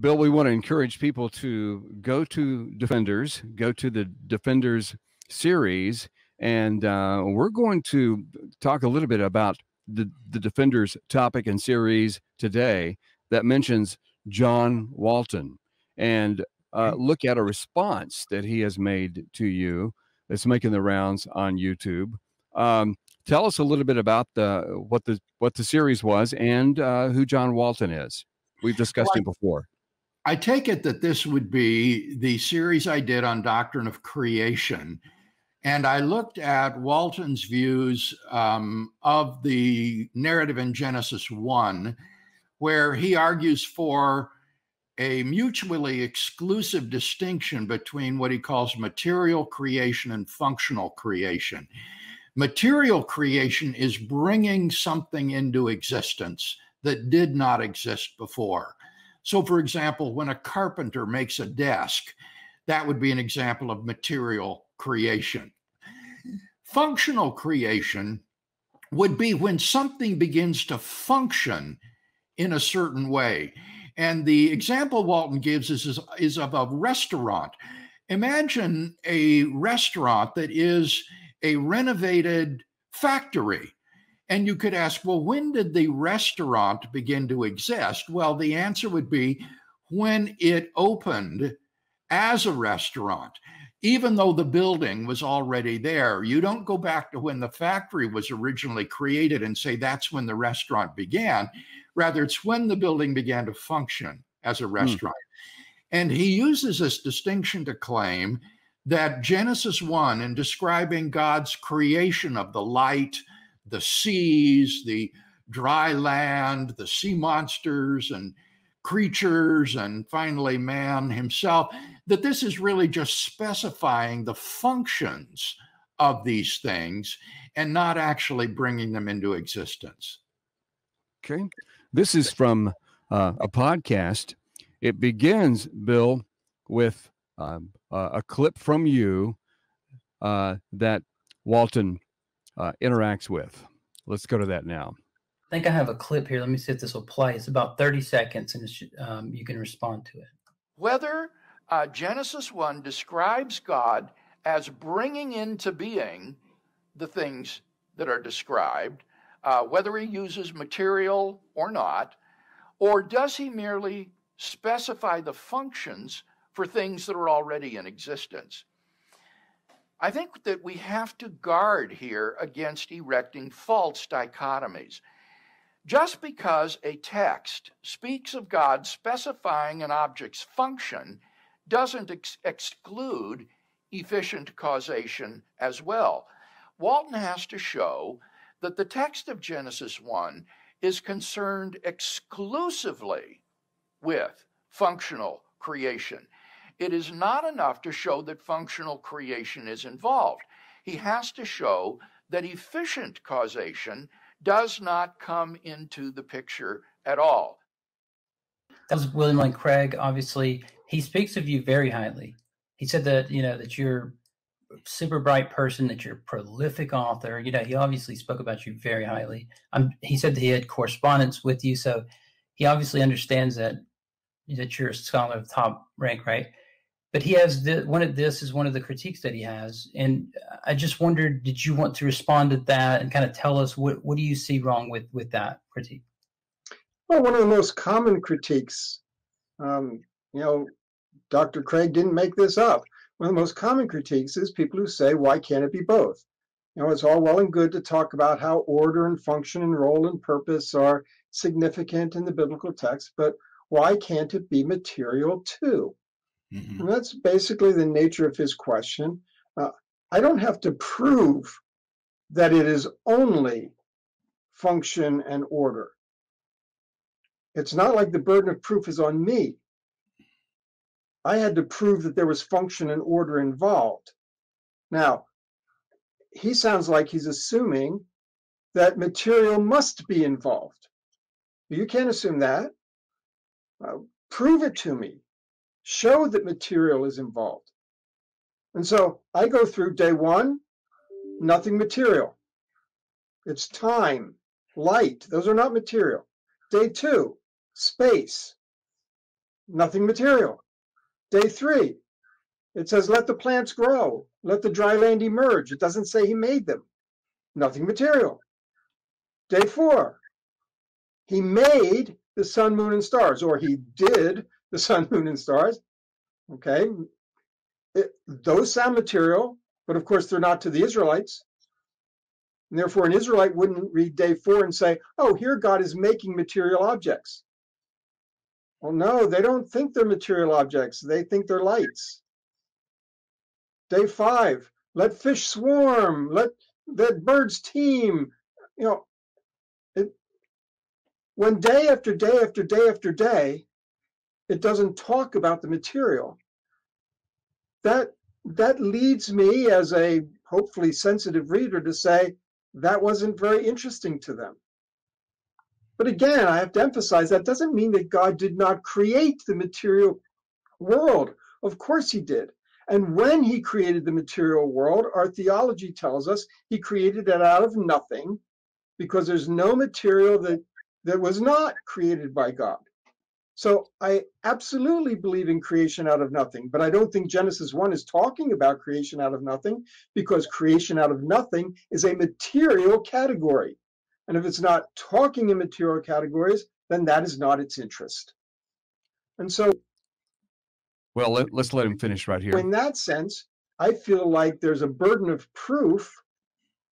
Bill, we want to encourage people to go to Defenders, go to the Defenders series, and uh, we're going to talk a little bit about the, the Defenders topic and series today that mentions John Walton and uh, look at a response that he has made to you that's making the rounds on YouTube. Um, tell us a little bit about the what the what the series was and uh, who John Walton is. We've discussed well, him before. I take it that this would be the series I did on doctrine of creation. And I looked at Walton's views um, of the narrative in Genesis 1, where he argues for a mutually exclusive distinction between what he calls material creation and functional creation. Material creation is bringing something into existence that did not exist before. So, for example, when a carpenter makes a desk, that would be an example of material creation. Functional creation would be when something begins to function in a certain way. And the example Walton gives is, is, is of a restaurant. Imagine a restaurant that is a renovated factory. And you could ask, well, when did the restaurant begin to exist? Well, the answer would be when it opened as a restaurant. Even though the building was already there, you don't go back to when the factory was originally created and say that's when the restaurant began. Rather, it's when the building began to function as a hmm. restaurant. Mm. And he uses this distinction to claim that Genesis 1, in describing God's creation of the light, the seas, the dry land, the sea monsters, and creatures, and finally man himself, that this is really just specifying the functions of these things and not actually bringing them into existence. Okay. This is from uh, a podcast. It begins, Bill, with um, uh, a clip from you uh, that Walton uh, interacts with. Let's go to that now. I think I have a clip here. Let me see if this will play. It's about 30 seconds and um, you can respond to it. Whether uh, Genesis 1 describes God as bringing into being the things that are described, uh, whether he uses material or not, or does he merely specify the functions for things that are already in existence? I think that we have to guard here against erecting false dichotomies. Just because a text speaks of God specifying an object's function doesn't ex- exclude efficient causation as well. Walton has to show that the text of Genesis 1 is concerned exclusively with functional creation. It is not enough to show that functional creation is involved. He has to show that efficient causation does not come into the picture at all. That was William Lane Craig. Obviously, he speaks of you very highly. He said that you know that you're a super bright person, that you're a prolific author. You know, he obviously spoke about you very highly. Um, he said that he had correspondence with you, so he obviously understands that that you're a scholar of top rank, right? But he has the, one of this is one of the critiques that he has, and I just wondered, did you want to respond to that and kind of tell us what what do you see wrong with with that critique? Well, one of the most common critiques, um, you know, Dr. Craig didn't make this up one of the most common critiques is people who say, why can't it be both? You know, it's all well and good to talk about how order and function and role and purpose are significant in the biblical text, but why can't it be material too? Mm-hmm. That's basically the nature of his question. Uh, I don't have to prove that it is only function and order. It's not like the burden of proof is on me. I had to prove that there was function and order involved. Now, he sounds like he's assuming that material must be involved. You can't assume that. Uh, prove it to me. Show that material is involved. And so I go through day one, nothing material. It's time, light. Those are not material. Day two, space nothing material. Day three, it says, let the plants grow, let the dry land emerge. It doesn't say he made them, nothing material. Day four, he made the sun, moon, and stars, or he did the sun, moon, and stars. Okay, it, those sound material, but of course they're not to the Israelites. And therefore, an Israelite wouldn't read day four and say, oh, here God is making material objects. Well, no, they don't think they're material objects. They think they're lights. Day five, let fish swarm, let let birds teem. You know, it, when day after day after day after day, it doesn't talk about the material. That that leads me as a hopefully sensitive reader to say that wasn't very interesting to them. But again, I have to emphasize that doesn't mean that God did not create the material world. Of course, He did. And when He created the material world, our theology tells us He created it out of nothing because there's no material that, that was not created by God. So I absolutely believe in creation out of nothing, but I don't think Genesis 1 is talking about creation out of nothing because creation out of nothing is a material category. And if it's not talking in material categories, then that is not its interest. And so, well, let, us let him finish right here. In that sense, I feel like there's a burden of proof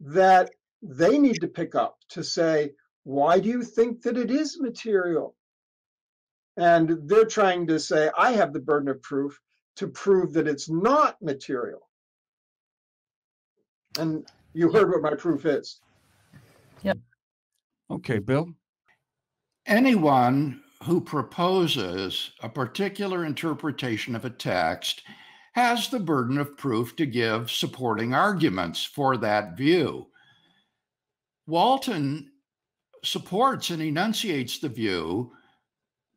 that they need to pick up to say, why do you think that it is material? And they're trying to say, I have the burden of proof to prove that it's not material. And you heard what my proof is. Yeah. Okay, Bill. Anyone who proposes a particular interpretation of a text has the burden of proof to give supporting arguments for that view. Walton supports and enunciates the view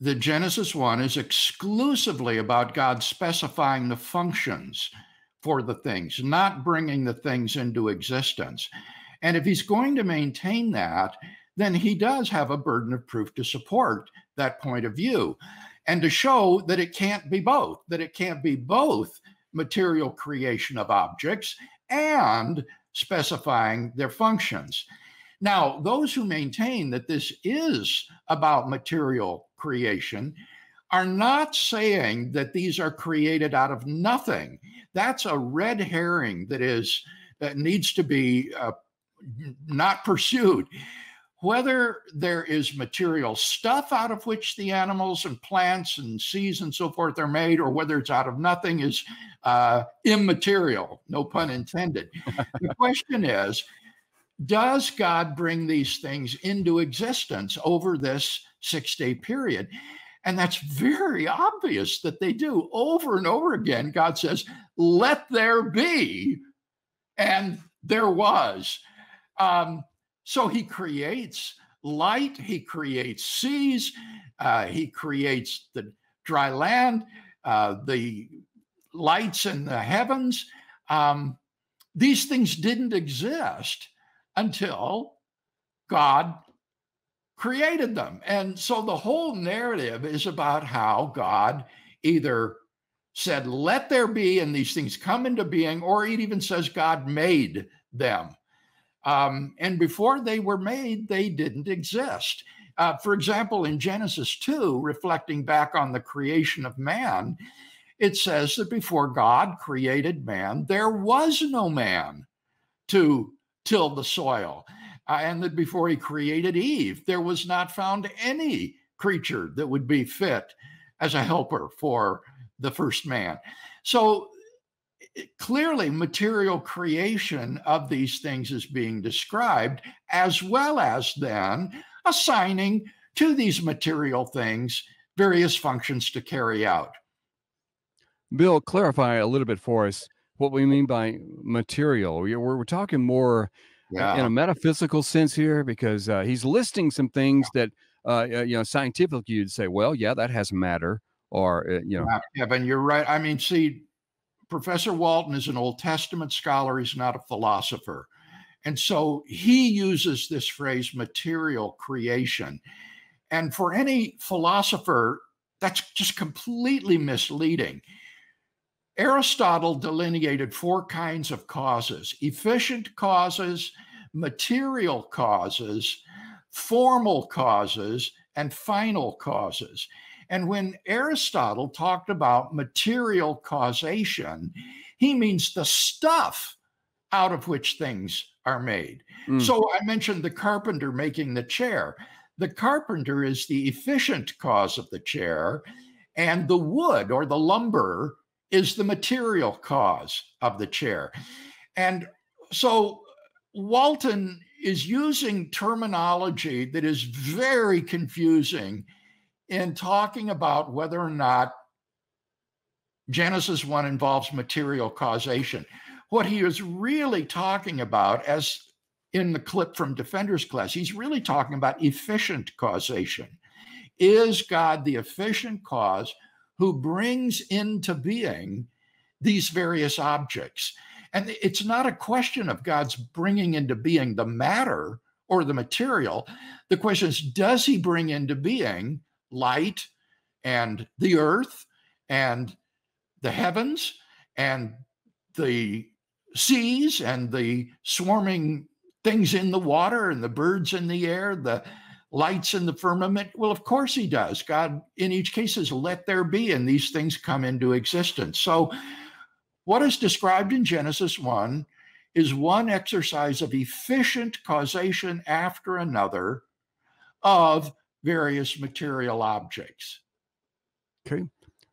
that Genesis 1 is exclusively about God specifying the functions for the things, not bringing the things into existence. And if he's going to maintain that, then he does have a burden of proof to support that point of view and to show that it can't be both, that it can't be both material creation of objects and specifying their functions. Now, those who maintain that this is about material creation are not saying that these are created out of nothing. That's a red herring that is that needs to be uh, not pursued whether there is material stuff out of which the animals and plants and seeds and so forth are made, or whether it's out of nothing is uh, immaterial, no pun intended. the question is Does God bring these things into existence over this six day period? And that's very obvious that they do. Over and over again, God says, Let there be. And there was. Um, so he creates light, he creates seas, uh, he creates the dry land, uh, the lights in the heavens. Um, these things didn't exist until God created them. And so the whole narrative is about how God either said, let there be, and these things come into being, or it even says God made them. Um, and before they were made, they didn't exist. Uh, for example, in Genesis 2, reflecting back on the creation of man, it says that before God created man, there was no man to till the soil. Uh, and that before he created Eve, there was not found any creature that would be fit as a helper for the first man. So clearly material creation of these things is being described, as well as then assigning to these material things various functions to carry out. Bill, clarify a little bit for us what we mean by material. We're, we're talking more yeah. in a metaphysical sense here because uh, he's listing some things that, uh, you know, scientifically you'd say, well, yeah, that has matter. Or, uh, you know, yeah, Evan, you're right. I mean, see, Professor Walton is an Old Testament scholar, he's not a philosopher. And so he uses this phrase material creation. And for any philosopher That's just completely misleading. Aristotle delineated four kinds of causes efficient causes, material causes, formal causes, and final causes. And when Aristotle talked about material causation, he means the stuff out of which things are made. Mm. So I mentioned the carpenter making the chair. The carpenter is the efficient cause of the chair, and the wood or the lumber is the material cause of the chair. Mm-hmm. And so Walton is using terminology that is very confusing in talking about whether or not Genesis 1 involves material causation. What he is really talking about, as in the clip from Defender's class, he's really talking about efficient causation. Is God the efficient cause who brings into being these various objects? And it's not a question of God's bringing into being the matter or the material. The question is, does he bring into being light and the earth and the heavens and the seas and the swarming things in the water and the birds in the air, the lights in the firmament? Well, of course he does. God, in each case, says, let there be, and these things come into existence. So, what is described in Genesis 1 is one exercise of efficient causation after another of various material objects. Okay.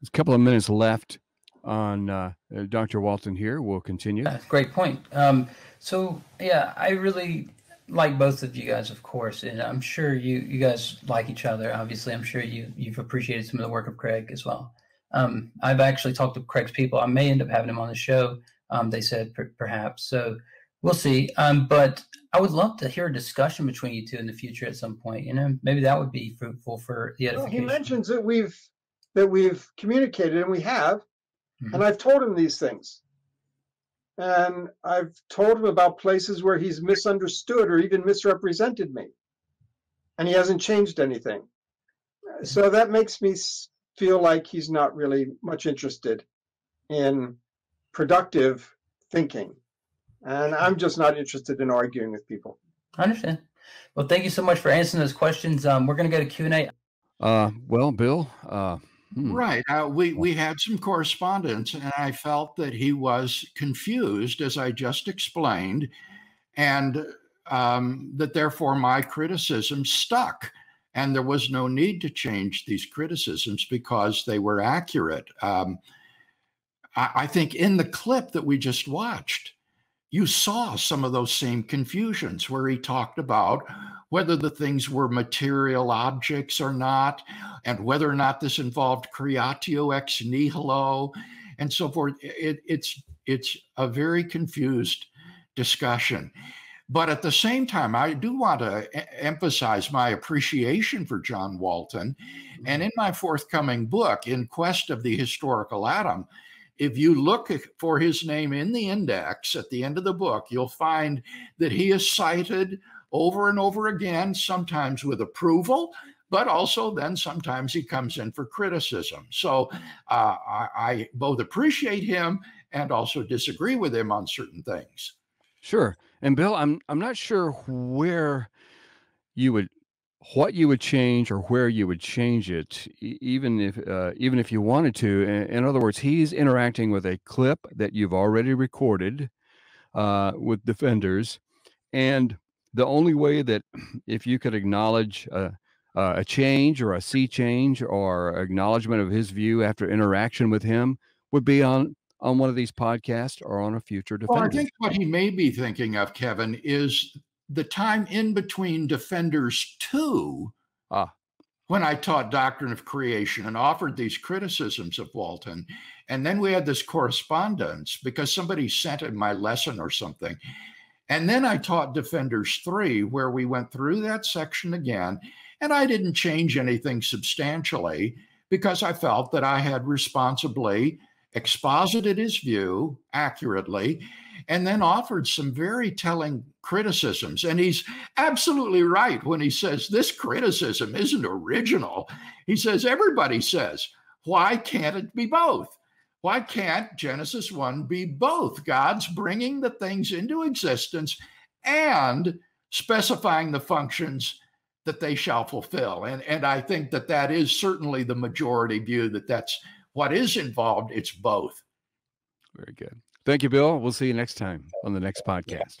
There's a couple of minutes left on uh, uh Dr. Walton here. We'll continue. Yeah, great point. Um, so, yeah, I really like both of you guys, of course, and I'm sure you you guys like each other. Obviously, I'm sure you you've appreciated some of the work of Craig as well. Um, I've actually talked to Craig's people. I may end up having him on the show. Um, they said per- perhaps. So we'll see. Um, but I would love to hear a discussion between you two in the future at some point. You know, maybe that would be fruitful for the edification. Well, he mentions that we've that we've communicated, and we have, mm-hmm. and I've told him these things. And I've told him about places where he's misunderstood or even misrepresented me. And he hasn't changed anything. So that makes me feel like he's not really much interested in productive thinking. And I'm just not interested in arguing with people. I understand. Well, thank you so much for answering those questions. Um, we're going to go to Q&A. Uh, well, Bill, uh. Right. Uh, we we had some correspondence, and I felt that he was confused, as I just explained, and um, that therefore my criticism stuck. And there was no need to change these criticisms because they were accurate. Um, I, I think in the clip that we just watched, you saw some of those same confusions where he talked about whether the things were material objects or not, and whether or not this involved creatio ex nihilo, and so forth. It, it's it's a very confused discussion. But at the same time, I do want to emphasize my appreciation for John Walton. And mm-hmm. in my forthcoming book, In Quest of the Historical Adam, if you look for his name in the index at the end of the book, you'll find that he is cited over and over again, sometimes with approval, but also then sometimes he comes in for criticism. So uh, I, I both appreciate him and also disagree with him on certain things. Sure. And Bill, I'm I'm not sure where you would what you would change or where you would change it, even if uh, even if you wanted to. In, other words, he's interacting with a clip that you've already recorded uh, with defenders, and the only way that if you could acknowledge a, a change or a sea change or acknowledgement of his view after interaction with him would be on on one of these podcasts or on a future defender. Well, I think what he may be thinking of, Kevin, is the time in between Defenders 2, ah. when I taught Doctrine of Creation and offered these criticisms of Walton. And then we had this correspondence because somebody sent in my lesson or something. And then I taught Defenders 3, where we went through that section again. And I didn't change anything substantially because I felt that I had responsibly exposited his view accurately and then offered some very telling criticisms. And he's absolutely right when he says this criticism isn't original. He says, everybody says, why can't it be both? Why can't Genesis 1 be both? God's bringing the things into existence and specifying the functions that they shall fulfill. And, and I think that that is certainly the majority view that that's what is involved. It's both. Very good. Thank you, Bill. We'll see you next time on the next podcast.